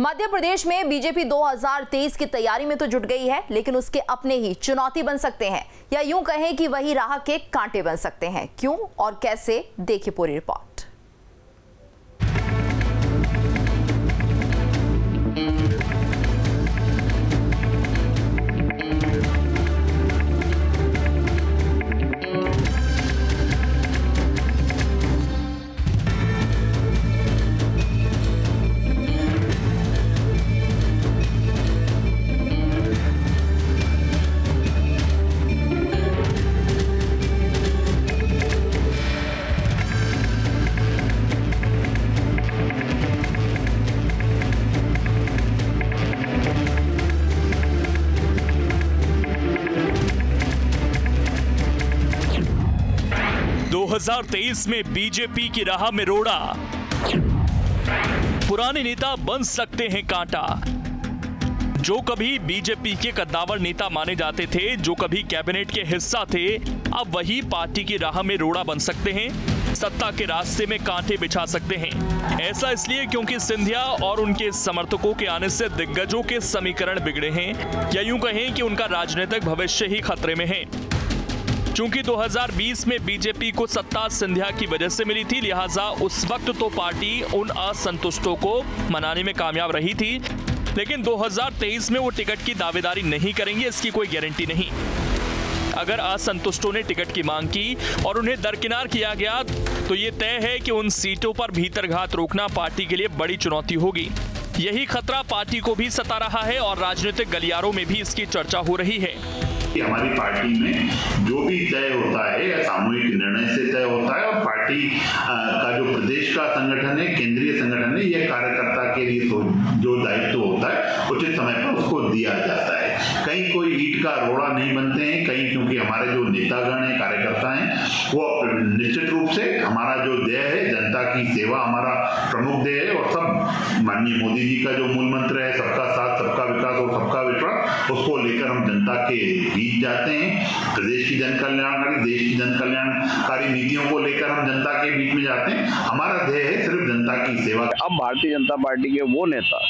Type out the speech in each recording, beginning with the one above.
मध्य प्रदेश में बीजेपी 2023 की तैयारी में तो जुट गई है, लेकिन उसके अपने ही चुनौती बन सकते हैं। या यूँ कहें कि वही राह के कांटे बन सकते हैं। क्यों और कैसे, देखिए पूरी रिपोर्ट। 2023 में बीजेपी की राह में रोड़ा। पुराने नेता बन सकते हैं कांटा। जो कभी बीजेपी के कद्दावर नेता माने जाते थे, जो कभी कैबिनेट के हिस्सा थे, अब वही पार्टी की राह में रोड़ा बन सकते हैं। सत्ता के रास्ते में कांटे बिछा सकते हैं। ऐसा इसलिए क्योंकि सिंधिया और उनके समर्थकों के आने से दिग्गजों के समीकरण बिगड़े हैं। या यूँ कहें कि उनका राजनीतिक भविष्य ही खतरे में है। चूँकि 2020 में बीजेपी को सत्ता सिंधिया की वजह से मिली थी, लिहाजा उस वक्त तो पार्टी उन असंतुष्टों को मनाने में कामयाब रही थी। लेकिन 2023 में वो टिकट की दावेदारी नहीं करेंगे, इसकी कोई गारंटी नहीं। अगर असंतुष्टों ने टिकट की मांग की और उन्हें दरकिनार किया गया तो ये तय है कि उन सीटों पर भीतरघात रोकना पार्टी के लिए बड़ी चुनौती होगी। यही खतरा पार्टी को भी सता रहा है और राजनीतिक गलियारों में भी इसकी चर्चा हो रही है। कि हमारी पार्टी में जो भी तय होता है या सामूहिक निर्णय से तय होता है और पार्टी का जो प्रदेश का संगठन है, केंद्रीय संगठन है, यह कार्यकर्ता के लिए जो दायित्व होता है, उचित समय पर उसको दिया जाता है। कहीं कोई ईट का रोड़ा नहीं बनते हैं, कहीं क्योंकि हमारे जो नेतागण है, कार्यकर्ता हैं, वो निश्चित रूप से हमारा जो ध्येय है, जनता की सेवा हमारा प्रमुख ध्येय है, और सब माननीय मोदी जी का जो मूल मंत्र है, सबका साथ, सबका विकास और सबका विश्वास उसको लेकर हम जनता के बीच जाते हैं। प्रदेश की जन कल्याणकारी देश की जन कल्याणकारी नीतियों को लेकर हम जनता के बीच में जाते हैं। हमारा ध्येय है सिर्फ़ जनता की सेवा अब भारतीय जनता पार्टी के वो नेता,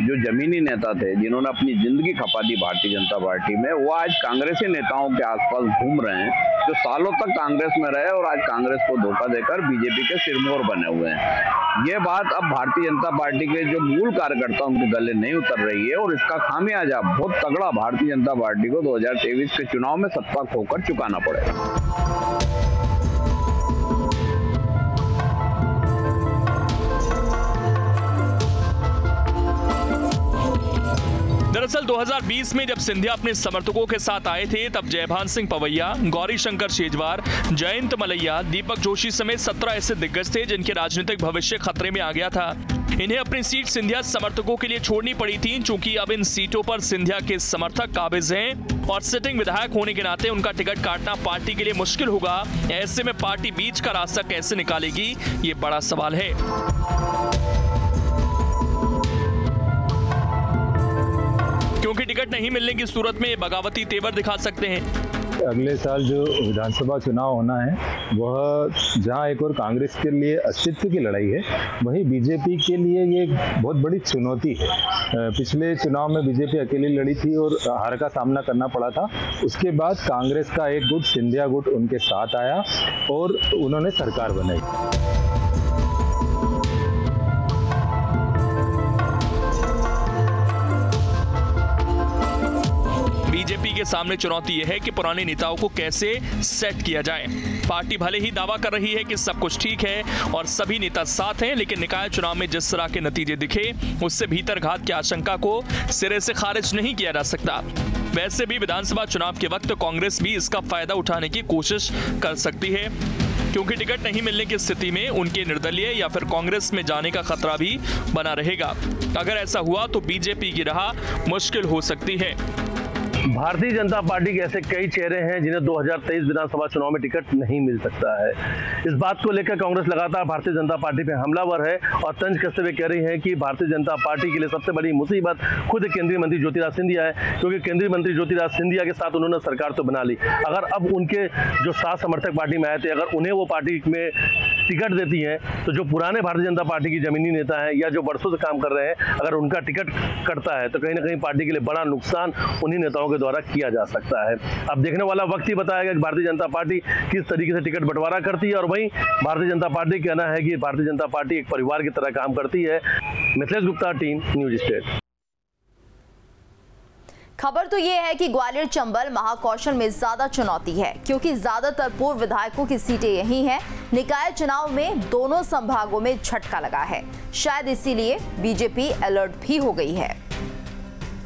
जो जमीनी नेता थे, जिन्होंने अपनी ज़िंदगी खपा दी भारतीय जनता पार्टी में, वो आज कांग्रेसी नेताओं के आसपास घूम रहे हैं, जो सालों तक कांग्रेस में रहे और आज कांग्रेस को धोखा देकर बीजेपी के सिरमोर बने हुए हैं। ये बात अब भारतीय जनता पार्टी के जो मूल कार्यकर्ता उनके गले नहीं उतर रही है और इसका खामियाजा बहुत तगड़ा भारतीय जनता पार्टी को 2023 के चुनाव में सत्ता खोकर चुकाना पड़ेगा। दरअसल 2020 में जब सिंधिया अपने समर्थकों के साथ आए थे, तब जयभान सिंह पवैया गौरी शंकर शेजवार, जयंत मलैया, दीपक जोशी समेत सत्रह ऐसे दिग्गज थे जिनके राजनीतिक भविष्य खतरे में आ गया था। इन्हें अपनी सीट सिंधिया समर्थकों के लिए छोड़नी पड़ी थी, चूँकि अब इन सीटों पर सिंधिया के समर्थक काबिज हैं और सिटिंग विधायक होने के नाते उनका टिकट काटना पार्टी के लिए मुश्किल होगा। ऐसे में पार्टी बीच का रास्ता कैसे निकालेगी, ये बड़ा सवाल है। क्योंकि टिकट नहीं मिलने की सूरत में बगावती तेवर दिखा सकते हैं। अगले साल जो विधानसभा चुनाव होना है, वह जहाँ एक और कांग्रेस के लिए अस्तित्व की लड़ाई है, वहीं बीजेपी के लिए ये बहुत बड़ी चुनौती है। पिछले चुनाव में बीजेपी अकेली लड़ी थी और हार का सामना करना पड़ा था। उसके बाद कांग्रेस का एक गुट, सिंधिया गुट, उनके साथ आया और उन्होंने सरकार बनाई। के सामने चुनौती यह है कि पुराने नेताओं को कैसे सेट किया जाए। पार्टी भले ही दावा कर रही है कि सब कुछ ठीक है और सभी नेता साथ हैं, लेकिन निकाय चुनाव में जिस तरह के नतीजे दिखे, उससे भीतर घात की आशंका को सिरे से खारिज नहीं किया जा सकता। वैसे भी विधानसभा चुनाव के वक्त कांग्रेस भी इसका फ़ायदा उठाने की कोशिश कर सकती है, क्योंकि टिकट नहीं मिलने की स्थिति में उनके निर्दलीय या फिर कांग्रेस में जाने का खतरा भी बना रहेगा। अगर ऐसा हुआ तो बीजेपी की राह मुश्किल हो सकती है। भारतीय जनता पार्टी के ऐसे कई चेहरे हैं जिन्हें 2023 विधानसभा चुनाव में टिकट नहीं मिल सकता है। इस बात को लेकर कांग्रेस लगातार भारतीय जनता पार्टी पे हमलावर है और तंज कसते हुए कह रही है कि भारतीय जनता पार्टी के लिए सबसे बड़ी मुसीबत खुद केंद्रीय मंत्री ज्योतिराज सिंधिया है, क्योंकि केंद्रीय मंत्री ज्योतिराज सिंधिया के साथ उन्होंने सरकार तो बना ली। अगर अब उनके जो सात समर्थक पार्टी में आए थे, अगर उन्हें वो पार्टी में टिकट देती है तो जो पुराने भारतीय जनता पार्टी की जमीनी नेता हैं या जो वर्षों से काम कर रहे हैं, अगर उनका टिकट कटता है तो कहीं ना कहीं पार्टी के लिए बड़ा नुकसान उन्हीं नेताओं के द्वारा किया जा सकता है। अब देखने वाला वक्त ही बताएगा कि भारतीय जनता पार्टी किस तरीके से टिकट बंटवारा करती है और वहीं भारतीय जनता पार्टी कहना है कि भारतीय जनता पार्टी एक परिवार की तरह काम करती है। Mithilesh Gupta, team, news state. खबर तो ये है कि ग्वालियर चंबल महाकौशल में ज़्यादा चुनौती है, क्योंकि ज़्यादातर पूर्व विधायकों की सीटें यही हैं। निकाय चुनाव में दोनों संभागों में झटका लगा है। शायद इसीलिए बीजेपी अलर्ट भी हो गई है।